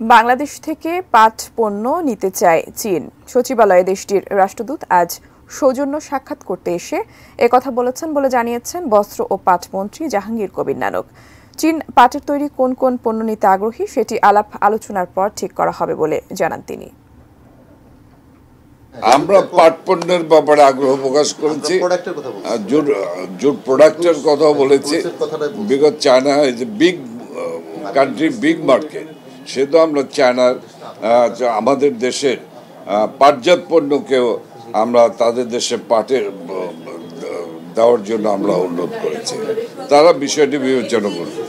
বাংলাদেশ থেকে পাট পণ্য নিতে চায় চীন। সচিবালয়ে দেশটির রাষ্ট্রদূত আজ সৌজন্য সাক্ষাৎ করতে এসে একথা বলেছেন বলে জানিয়েছেন বস্ত্র ও পাট মন্ত্রী জাহাঙ্গীর কবির নানক। চীন পাটের তৈরি কোন কোন পণ্য নিতে আগ্রহী সেটি আলাপ আলোচনার পর ঠিক করা হবে বলে জানান তিনি। আমরা পাট পণ্যের ব্যাপারে আগ্রহ প্রকাশ করেছি। কথা বলছি। জুট প্রোডাক্টের কথা বলেছি। Because China is a big country big market সেহেতু আমরা চায়নার আমাদের দেশের পাটজাত পণ্যকেও আমরা তাদের দেশে পাটের দেওয়ার জন্য আমরা অনুরোধ করেছি। তারা বিষয়টি বিবেচনা করবে